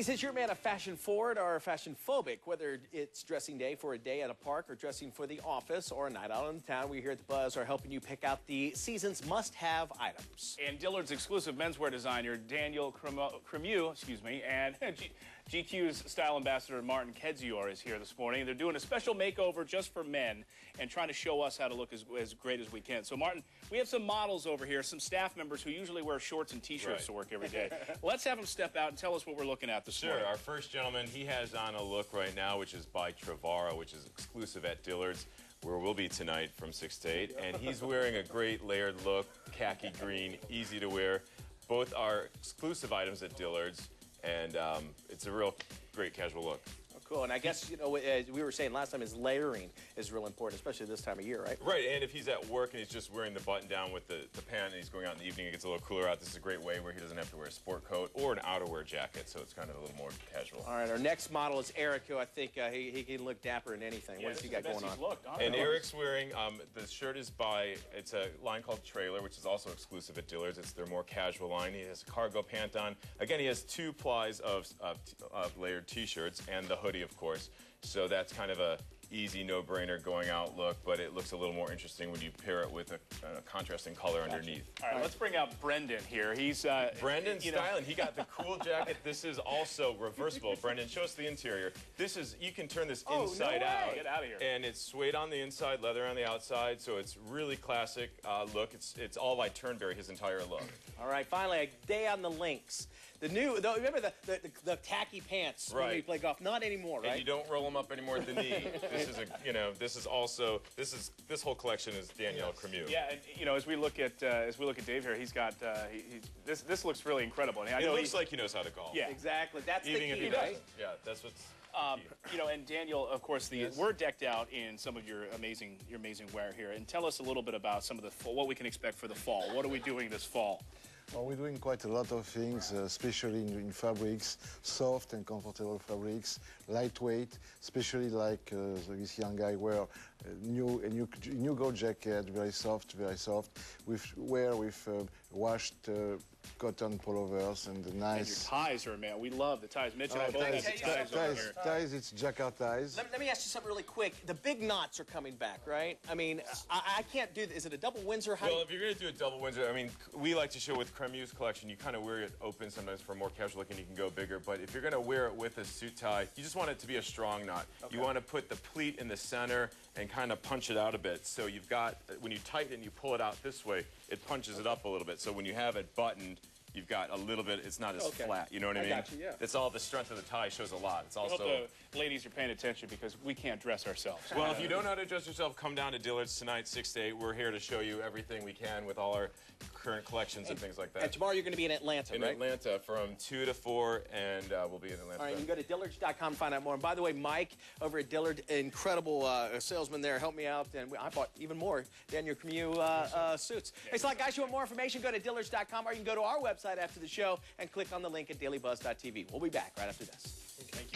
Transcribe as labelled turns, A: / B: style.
A: Ladies, is your man a fashion forward or a fashion phobic? Whether it's dressing day for a day at a park or dressing for the office or a night out in town, we here at The Buzz are helping you pick out the season's must-have items.
B: And Dillard's exclusive menswear designer, Daniel Cremieux, excuse me, and GQ's style ambassador, Martin Kedzior, is here this morning. They're doing a special makeover just for men and trying to show us how to look as, as great as we can. So, Martin, we have some models over here, some staff members who usually wear shorts and T-shirts right. to work every day. Let's have them step out and tell us what we're looking at this
C: sure.
B: morning.
C: Our first gentleman, he has on a look right now, which is by Travara, which is exclusive at Dillard's where we'll be tonight from 6 to 8. And he's wearing a great layered look, khaki green, easy to wear. Both are exclusive items at Dillard's, and um, it's a real great casual look.
A: Cool. And I guess, you know, as we were saying last time, is layering is real important, especially this time of year, right?
C: Right. And if he's at work and he's just wearing the button down with the, the pant and he's going out in the evening, it gets a little cooler out. This is a great way where he doesn't have to wear a sport coat or an outerwear jacket, so it's kind of a little more casual.
A: All right. Our next model is Eric, who I think uh, he, he can look dapper in anything.
B: Yeah,
A: what does he got going on?
B: Looked,
C: and Eric's wearing, um, the shirt is by, it's a line called Trailer, which is also exclusive at Dillard's. It's their more casual line. He has a cargo pant on. Again, he has two plies of, of, of layered t-shirts and the hoodie, of course. So that's kind of a easy no-brainer going out look, but it looks a little more interesting when you pair it with a, a contrasting color gotcha. underneath.
B: All right, let's bring out Brendan here. He's uh,
C: Brendan styling. He got the cool jacket. This is also reversible. Brendan, show us the interior. This is you can turn this
A: oh,
C: inside
A: no
C: out.
B: Get out of here.
C: And it's suede on the inside, leather on the outside, so it's really classic uh, look. It's it's all by Turnberry, his entire look.
A: All right, finally, a day on the links. The new, the, remember the, the, the, the, tacky pants
C: right.
A: when we play golf? Not anymore, right?
C: And you don't roll them up anymore at the knee. this is a, you know, this is also, this is, this whole collection is Daniel yes. Cremieux.
B: Yeah, and you know, as we look at, uh, as we look at Dave here, he's got, uh, he, this, this looks really incredible.
C: I it looks like he knows how to golf.
A: Yeah, exactly. That's
C: Even
A: the
C: key,
A: if he right?
C: Yeah, that's what's.
B: Um, you know, and Daniel, of course, the yes. we're decked out in some of your amazing, your amazing wear here. And tell us a little bit about some of the what we can expect for the fall. What are we doing this fall?
D: Well, we're doing quite a lot of things, uh, especially in, in, fabrics, soft and comfortable fabrics, lightweight, especially like uh, this young guy wear a new, a new, new gold jacket, very soft, very soft, with wear with uh, washed uh, cotton pullovers and the nice.
B: And your ties are man. We love the ties. Mitch and
D: oh,
B: I both
D: ties,
B: have the ties,
D: ties, ties, ties, it's jacquard ties.
A: Let, let, me ask you something really quick. The big knots are coming back, right? I mean, I, I can't do. Is it a double Windsor?
C: How well, if you're going to do a double Windsor, I mean, we like to show with Cremieux's collection, you kind of wear it open sometimes for more casual looking. You can go bigger, but if you're going to wear it with a suit tie, you just want it to be a strong knot. Okay. You want to put the pleat in the center and kind of punch it out a bit. So you've got when you tighten, you pull it out this way, it punches it up a little bit. So when you have it buttoned you've got a little bit, it's not as okay. flat, you know what I, I mean?
A: Got you, yeah.
C: It's all the strength of the tie shows a lot. It's also...
B: I hope the ladies are paying attention because we can't dress ourselves.
C: Well, if you don't know how to dress yourself, come down to Dillard's tonight, 6 to 8. We're here to show you everything we can with all our current collections and, and things like that.
A: And tomorrow you're going to be in Atlanta,
C: in
A: right?
C: Atlanta from 2 to 4, and uh, we'll be in Atlanta.
A: All right, you can go to dillards.com to find out more. And by the way, Mike over at Dillard, incredible uh, salesman there, helped me out, and I bought even more Daniel Cremieux uh, uh, suits. Yeah. Hey, so, like, guys, you want more information, go to dillards.com, or you can go to our website after the show and click on the link at dailybuzz.tv. We'll be back right after this.
B: Thank you.